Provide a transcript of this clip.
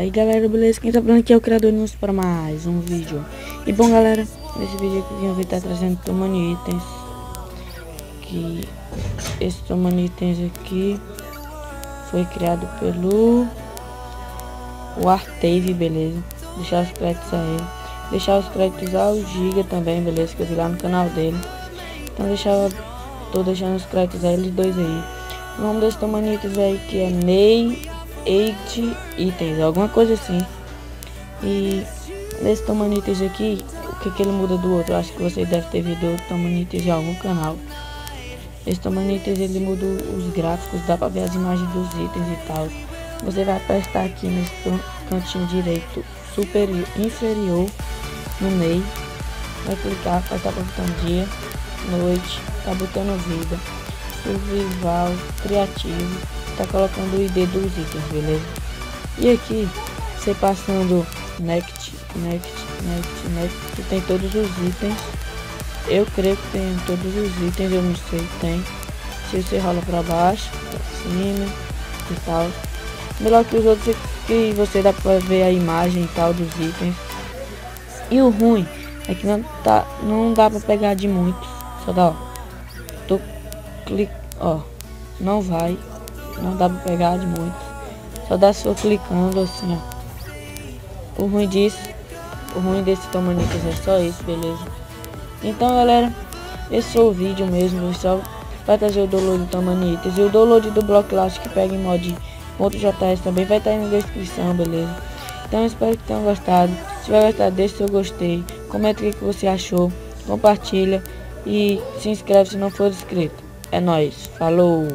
aí galera, beleza? Quem tá falando aqui é o criador News para mais um vídeo E bom galera, nesse vídeo aqui eu vou estar trazendo tomando itens Que esse tomando itens aqui Foi criado pelo O Artave, beleza? Deixar os créditos a ele Deixar os créditos ao Giga também, beleza? Que eu vi lá no canal dele Então deixar, tô deixando os créditos a eles dois aí O nome desse tomando itens aí que é Ney 8 itens, alguma coisa assim. E nesse Tomanitas aqui, o que, que ele muda do outro? Acho que você deve ter visto outro Tomanitas em algum canal. Esse Tomanitas ele muda os gráficos, dá pra ver as imagens dos itens e tal. Você vai apertar aqui nesse cantinho direito superior, inferior, no meio. Vai clicar, vai estar botando dia, noite, tá botando vida, survival, criativo tá colocando o ID dos itens, beleza? E aqui, você passando next, next, next, next, tem todos os itens. Eu creio que tem todos os itens, eu não sei, tem. Se você rola pra baixo, pra cima e tal. Melhor que os outros é que você dá pra ver a imagem e tal dos itens. E o ruim é que não, tá, não dá pra pegar de muitos. Só dá, ó. Tô ó. Não vai não dá pra pegar de muito. Só dá só clicando assim, ó. O ruim disso, o ruim desse Tomanitas é só isso, beleza? Então, galera, esse foi o vídeo mesmo, pessoal. Vai trazer o download do Tomanitas e o download do Block Classic que pega em mod também vai estar aí na descrição, beleza? Então, espero que tenham gostado. Se tiver gostado, deixe seu gostei. Comenta o que você achou. Compartilha. E se inscreve se não for inscrito. É nóis. Falou!